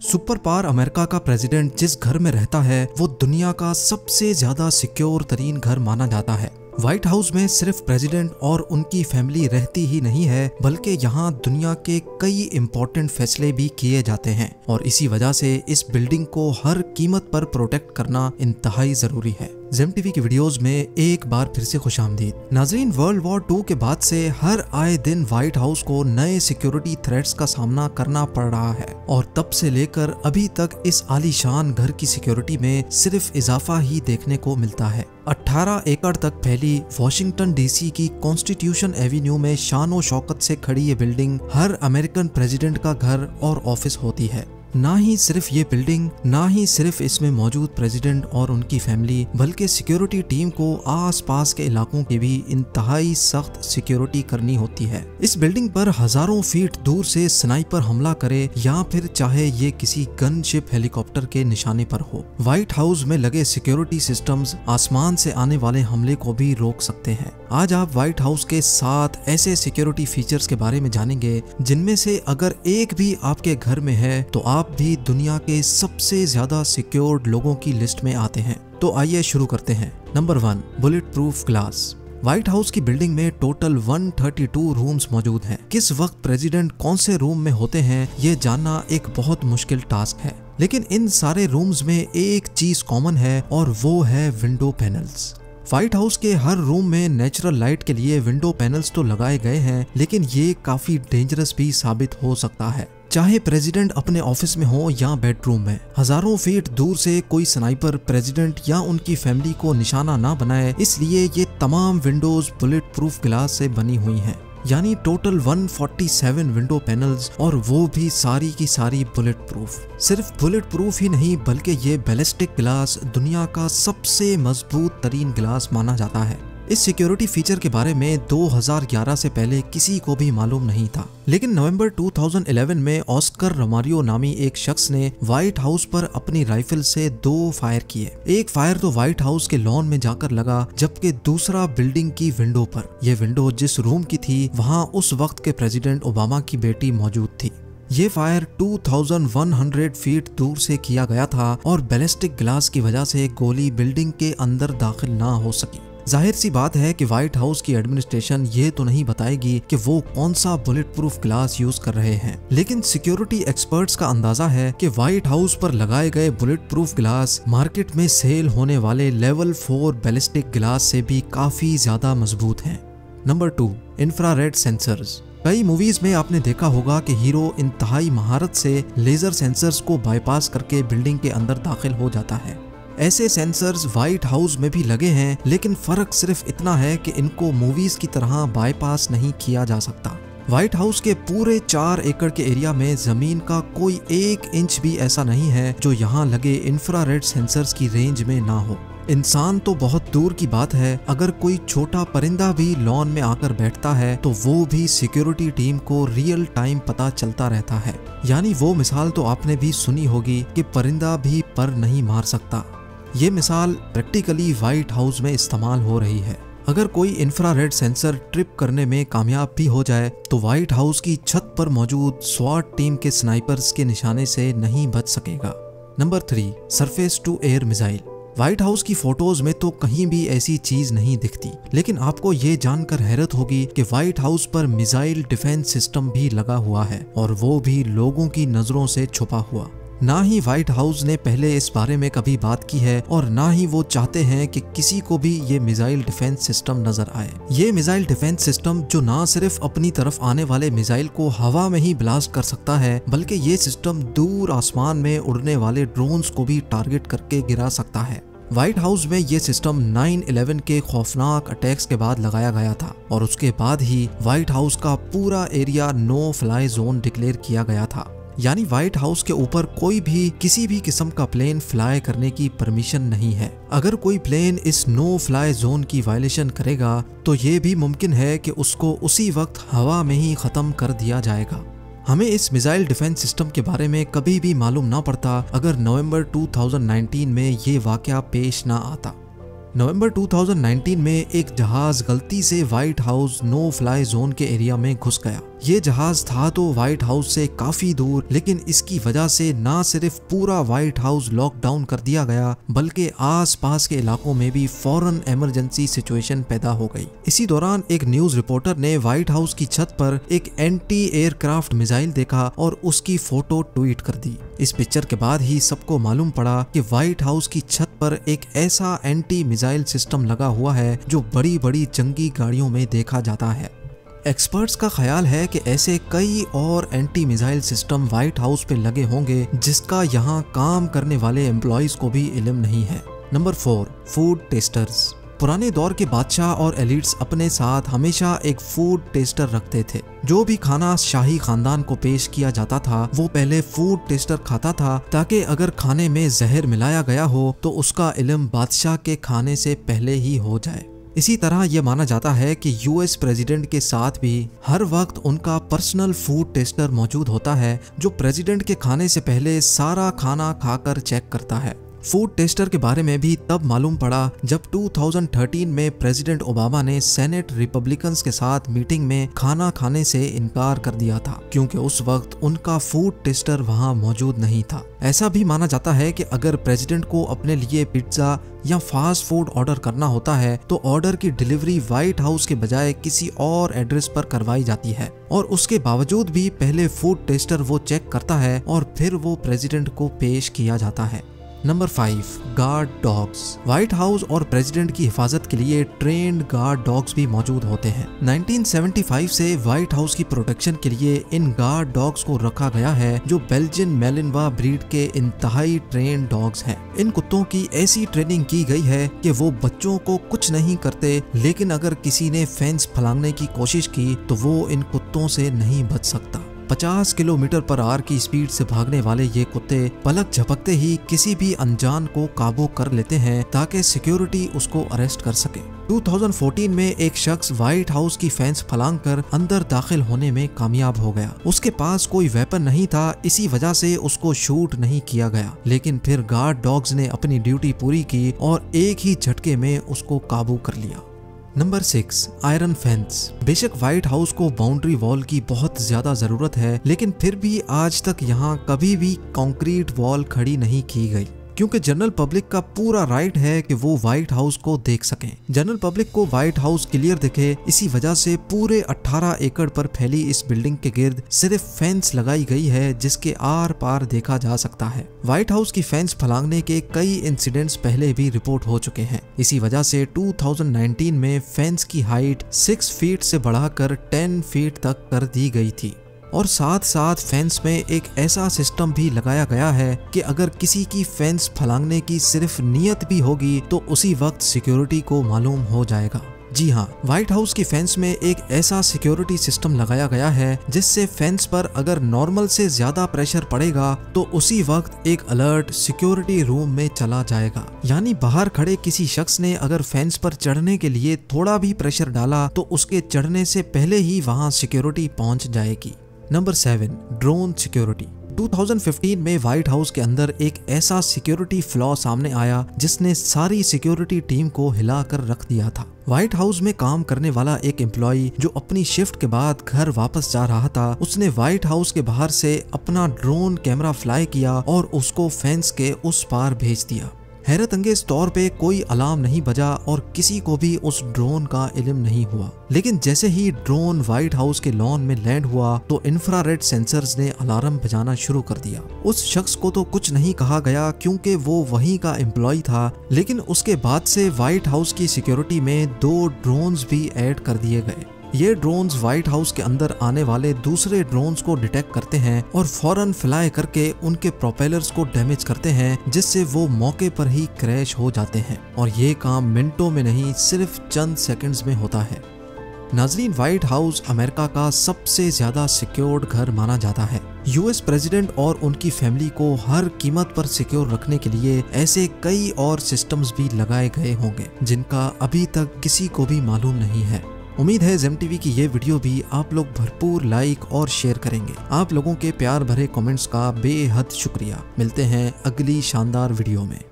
Super power America का president जिस घर में रहता है, वो दुनिया का सबसे ज़्यादा सिक्योर तरीन घर माना जाता है। व्हाइट हाउस में सिर्फ़ प्रेसिडेंट और उनकी फैमिली रहती ही नहीं है, बल्कि यहाँ दुनिया के कई इम्पोर्टेंट फैसले भी किए जाते हैं। और इसी वजह से इस बिल्डिंग को हर कीमत पर प्रोटेक्ट करना इंतहाई ज़रूरी है। जेम टीवी की वीडियोस में एक बार फिर से खुश आमदीद नाजरीन वर्ल्ड वॉर टू के बाद से हर आए दिन व्हाइट हाउस को नए सिक्योरिटी थ्रेट्स का सामना करना पड़ रहा है। और तब से लेकर अभी तक इस आलीशान घर की सिक्योरिटी में सिर्फ़ इजाफा ही देखने को मिलता है। 18 एकड़ तक फैली वॉशिंगटन डीसी की कॉन्स्टिट्यूशन एवेन्यू में शान शौकत से खड़ी ये बिल्डिंग हर अमेरिकन प्रेसिडेंट का घर और ऑफ़िस होती है। ना ही सिर्फ़ ये बिल्डिंग ना ही सिर्फ़ इसमें मौजूद प्रेसिडेंट और उनकी फैमिली बल्कि सिक्योरिटी टीम को आसपास के इलाकों की भी इंतहाई सख्त सिक्योरिटी करनी होती है। इस बिल्डिंग पर हज़ारों फीट दूर से स्नाइपर हमला करे या फिर चाहे ये किसी गन शिप हेलीकॉप्टर के निशाने पर हो। व्हाइट हाउस में लगे सिक्योरिटी सिस्टम्स आसमान से आने वाले हमले को भी रोक सकते हैं। आज आप व्हाइट हाउस के साथ ऐसे सिक्योरिटी फीचर्स के बारे में जानेंगे, जिनमें से अगर एक भी आपके घर में है तो आप आप भी दुनिया के सबसे ज़्यादा सिक्योर्ड लोगों की लिस्ट में आते हैं। तो आइए शुरू करते हैं। Number one bulletproof glass White House की बिल्डिंग में टोटल 132 रूम्स मौजूद हैं। किस वक्त प्रेसिडेंट कौन से रूम में होते हैं, ये जानना एक बहुत मुश्किल टास्क है। लेकिन इन सारे रूम्स में एक चीज़ कॉमन है और वो है विंडो पैनल्स व्हाइट हाउस के हर रूम में नेचुरल लाइट के लिए विंडो पैनल्स तो लगाए गए हैं, लेकिन ये काफ़ी डेंजरस भी साबित हो सकता है। चाहे प्रेसिडेंट अपने ऑफ़िस में हो या बेडरूम में, हज़ारों फीट दूर से कोई स्नाइपर प्रेसिडेंट या उनकी फैमिली को निशाना ना बनाए, इसलिए ये तमाम विंडोज़ बुलेट प्रूफ ग्लास से बनी हुई हैं। यानी टोटल 147 विंडो पैनल्स और वो भी सारी की सारी बुलेट प्रूफ सिर्फ़ बुलेट प्रूफ ही नहीं, बल्कि ये बैलिस्टिक ग्लास दुनिया का सबसे मज़बूत तरीन ग्लास माना जाता है। इस सिक्योरिटी फीचर के बारे में 2011 से पहले किसी को भी मालूम नहीं था। लेकिन नवंबर 2011 में ऑस्कर रमारियो नामी एक शख्स ने व्हाइट हाउस पर अपनी राइफल से दो फायर किए। एक फायर तो व्हाइट हाउस के लॉन में जाकर लगा, जबकि दूसरा बिल्डिंग की विंडो पर। यह विंडो जिस रूम की थी, वहाँ उस वक्त के प्रेसिडेंट ओबामा की बेटी मौजूद थी। ये फायर 2100 फीट दूर से किया गया था और बैलिस्टिक ग्लास की वजह से गोली बिल्डिंग के अंदर दाखिल ना हो सकी। ज़ाहिर सी बात है कि व्हाइट हाउस की एडमिनिस्ट्रेशन ये तो नहीं बताएगी कि वो कौन सा बुलेट प्रूफ ग्लास यूज़ कर रहे हैं। लेकिन सिक्योरिटी एक्सपर्ट्स का अंदाज़ा है कि व्हाइट हाउस पर लगाए गए बुलेट प्रूफ ग्लास मार्केट में सेल होने वाले लेवल फोर बैलिस्टिक ग्लास से भी काफ़ी ज़्यादा मज़बूत है। नंबर टू इंफ्रारेड सेंसर्स कई मूवीज़ में आपने देखा होगा कि हीरो इंतहाई महारत से लेजर सेंसर्स को बाईपास करके बिल्डिंग के अंदर दाखिल हो जाता है। ऐसे सेंसर्स व्हाइट हाउस में भी लगे हैं, लेकिन फ़र्क सिर्फ़ इतना है कि इनको मूवीज़ की तरह बाईपास नहीं किया जा सकता। व्हाइट हाउस के पूरे चार एकड़ के एरिया में ज़मीन का कोई एक इंच भी ऐसा नहीं है जो यहाँ लगे इंफ्रारेड सेंसर्स की रेंज में ना हो। इंसान तो बहुत दूर की बात है, अगर कोई छोटा परिंदा भी लॉन में आकर बैठता है तो वो भी सिक्योरिटी टीम को रियल टाइम पता चलता रहता है। यानी वो मिसाल तो आपने भी सुनी होगी कि परिंदा भी पर नहीं मार सकता। ये मिसाल प्रैक्टिकली व्हाइट हाउस में इस्तेमाल हो रही है। अगर कोई इंफ्रारेड सेंसर ट्रिप करने में कामयाब भी हो जाए तो व्हाइट हाउस की छत पर मौजूद स्वाट टीम के स्नाइपर्स के निशाने से नहीं बच सकेगा। Number three surface to air missile White House की फ़ोटोज़ में तो कहीं भी ऐसी चीज़ नहीं दिखती, लेकिन आपको ये जानकर हैरत होगी कि व्हाइट हाउस पर मिसाइल डिफेंस सिस्टम भी लगा हुआ है और वो भी लोगों की नज़रों से छुपा हुआ। ना ही व्हाइट हाउस ने पहले इस बारे में कभी बात की है और ना ही वो चाहते हैं कि किसी को भी ये मिसाइल डिफेंस सिस्टम नज़र आए। ये मिसाइल डिफेंस सिस्टम जो ना सिर्फ़ अपनी तरफ़ आने वाले मिसाइल को हवा में ही ब्लास्ट कर सकता है, बल्कि ये सिस्टम दूर आसमान में उड़ने वाले ड्रोन्स को भी टारगेट करके गिरा सकता है। व्हाइट हाउस में ये सिस्टम 9/11 के खौफनाक अटैक्स के बाद लगाया गया था और उसके बाद ही व्हाइट हाउस का पूरा area no fly zone declare किया गया था। यानी व्हाइट हाउस के ऊपर कोई भी, किसी भी किस्म का प्लेन फ्लाई करने की परमिशन नहीं है। अगर कोई प्लेन इस नो फ्लाई जोन की वायलेशन करेगा तो ये भी मुमकिन है कि उसको उसी वक्त हवा में ही खत्म कर दिया जाएगा। हमें इस मिसाइल डिफेंस सिस्टम के बारे में कभी भी मालूम ना पड़ता अगर नवंबर 2019 में ये वाक़ पेश ना आता। नवंबर 2019 में एक जहाज़ गलती से White House no fly zone के एरिया में घुस गया। ये जहाज़ था तो व्हाइट हाउस से काफ़ी दूर, लेकिन इसकी वजह से न सिर्फ़ पूरा व्हाइट हाउस लॉकडाउन कर दिया गया, बल्कि आस पास के इलाकों में भी फ़ौरन इमरजेंसी सिचुएशन पैदा हो गई। इसी दौरान एक न्यूज़ रिपोर्टर ने व्हाइट हाउस की छत पर एक एंटी एयरक्राफ्ट मिसाइल देखा और उसकी फ़ोटो ट्वीट कर दी। इस पिक्चर के बाद ही सबको मालूम पड़ा कि व्हाइट हाउस की छत पर एक ऐसा एंटी मिसाइल सिस्टम लगा हुआ है, जो बड़ी बड़ी जंगी गाड़ियों में देखा जाता है। एक्सपर्ट्स का ख्याल है कि ऐसे कई और anti missile system White House पे लगे होंगे, जिसका यहाँ काम करने वाले एम्प्लॉयज़ को भी इलम नहीं है। नंबर फोर फ़ूड टेस्टर्स पुराने दौर के बादशाह और एलिट्स अपने साथ हमेशा एक फ़ूड टेस्टर रखते थे। जो भी खाना शाही खानदान को पेश किया जाता था, वो पहले फ़ूड टेस्टर खाता था, ताकि अगर खाने में जहर मिलाया गया हो तो उसका इलम बादशाह के खाने से पहले ही हो जाए। इसी तरह यह माना जाता है कि यूएस प्रेसिडेंट के साथ भी हर वक्त उनका पर्सनल फ़ूड टेस्टर मौजूद होता है, जो प्रेसिडेंट के खाने से पहले सारा खाना खाकर चेक करता है। फ़ूड टेस्टर के बारे में भी तब मालूम पड़ा जब 2013 में प्रेसिडेंट ओबामा ने सेनेट रिपब्लिकन्स के साथ मीटिंग में खाना खाने से इनकार कर दिया था, क्योंकि उस वक्त उनका फ़ूड टेस्टर वहाँ मौजूद नहीं था। ऐसा भी माना जाता है कि अगर प्रेसिडेंट को अपने लिए पिज्जा या फास्ट फ़ूड ऑर्डर करना होता है तो ऑर्डर की डिलीवरी व्हाइट हाउस के बजाय किसी और एड्रेस पर करवाई जाती है। और उसके बावजूद भी पहले फ़ूड टेस्टर वो चेक करता है और फिर वो प्रेसिडेंट को पेश किया जाता है। Number five guard dogs White House और प्रेसिडेंट की हिफाजत के लिए ट्रेंड गार्ड डॉग्स भी मौजूद होते हैं। 1975 से व्हाइट हाउस की प्रोटेक्शन के लिए इन गार्ड डॉग्स को रखा गया है, जो बेल्जियन मेलिनवा ब्रीड के इंतहाई ट्रेन डॉग्स हैं। इन कुत्तों की ऐसी ट्रेनिंग की गई है कि वो बच्चों को कुछ नहीं करते, लेकिन अगर किसी ने फेंस फलांगने की कोशिश की तो वो इन कुत्तों से नहीं बच सकता। 50 किलोमीटर पर आर की स्पीड से भागने वाले ये कुत्ते पलक झपकते ही किसी भी अनजान को काबू कर लेते हैं ताकि सिक्योरिटी उसको अरेस्ट कर सके। 2014 में एक शख्स व्हाइट हाउस की फेंस फलांग कर अंदर दाखिल होने में कामयाब हो गया। उसके पास कोई वेपन नहीं था, इसी वजह से उसको शूट नहीं किया गया। लेकिन फिर गार्ड डॉग्स ने अपनी ड्यूटी पूरी की और एक ही झटके में उसको काबू कर लिया। नंबर सिक्स आयरन फेंस बेशक व्हाइट हाउस को बाउंड्री वॉल की बहुत ज़्यादा ज़रूरत है, लेकिन फिर भी आज तक यहाँ कभी भी कंक्रीट वॉल खड़ी नहीं की गई। क्योंकि जनरल पब्लिक का पूरा राइट है कि वो व्हाइट हाउस को देख सकें। जनरल पब्लिक को व्हाइट हाउस क्लियर दिखे, इसी वजह से पूरे 18 एकड़ पर फैली इस बिल्डिंग के गिर्द सिर्फ़ फेंस लगाई गई है, जिसके आर पार देखा जा सकता है। व्हाइट हाउस की फेंस फलांगने के कई इंसिडेंट्स पहले भी रिपोर्ट हो चुके हैं। इसी वजह से 2019 में फेंस की हाइट 6 फीट से बढ़ाकर 10 फीट तक कर दी गई थी। और साथ साथ फेंस में एक ऐसा सिस्टम भी लगाया गया है कि अगर किसी की फेंस फलांगने की सिर्फ़ नियत भी होगी तो उसी वक्त सिक्योरिटी को मालूम हो जाएगा। जी हाँ व्हाइट हाउस की फेंस में एक ऐसा सिक्योरिटी सिस्टम लगाया गया है, जिससे फेंस पर अगर नॉर्मल से ज़्यादा प्रेशर पड़ेगा तो उसी वक्त एक अलर्ट सिक्योरिटी रूम में चला जाएगा। यानी बाहर खड़े किसी शख्स ने अगर फेंस पर चढ़ने के लिए थोड़ा भी प्रेशर डाला तो उसके चढ़ने से पहले ही वहाँ सिक्योरिटी पहुँच जाएगी। नंबर सेवन ड्रोन सिक्योरिटी 2015 में व्हाइट हाउस के अंदर एक ऐसा सिक्योरिटी फ्लॉ सामने आया, जिसने सारी सिक्योरिटी टीम को हिलाकर रख दिया था। व्हाइट हाउस में काम करने वाला एक एम्प्लॉय जो अपनी शिफ्ट के बाद घर वापस जा रहा था, उसने व्हाइट हाउस के बाहर से अपना ड्रोन कैमरा फ्लाई किया और उसको फेंस के उस पार भेज दिया। हैरत अंगेज तौर पे कोई अलार्म नहीं बजा और किसी को भी उस ड्रोन का इलम नहीं हुआ। लेकिन जैसे ही ड्रोन व्हाइट हाउस के लॉन में लैंड हुआ तो इंफ्रारेड सेंसर्स ने अलार्म बजाना शुरू कर दिया। उस शख्स को तो कुछ नहीं कहा गया, क्योंकि वो वहीं का एम्प्लॉय था, लेकिन उसके बाद से व्हाइट हाउस की सिक्योरिटी में दो ड्रोन्स भी ऐड कर दिए गए। ये ड्रोन्स व्हाइट हाउस के अंदर आने वाले दूसरे ड्रोन्स को डिटेक्ट करते हैं और फ़ौरन फ्लाई करके उनके प्रोपेलर्स को डैमेज करते हैं, जिससे वो मौके पर ही क्रैश हो जाते हैं। और ये काम मिनटों में नहीं, सिर्फ़ चंद सेकंड्स में होता है। नाजरीन व्हाइट हाउस अमेरिका का सबसे ज़्यादा सिक्योर्ड घर माना जाता है। यूएस प्रेसिडेंट और उनकी फैमिली को हर कीमत पर सिक्योर रखने के लिए ऐसे कई और सिस्टम्स भी लगाए गए होंगे, जिनका अभी तक किसी को भी मालूम नहीं है। उम्मीद है जेम टीवी की ये वीडियो भी आप लोग भरपूर लाइक और शेयर करेंगे। आप लोगों के प्यार भरे कमेंट्स का बेहद शुक्रिया। मिलते हैं अगली शानदार वीडियो में।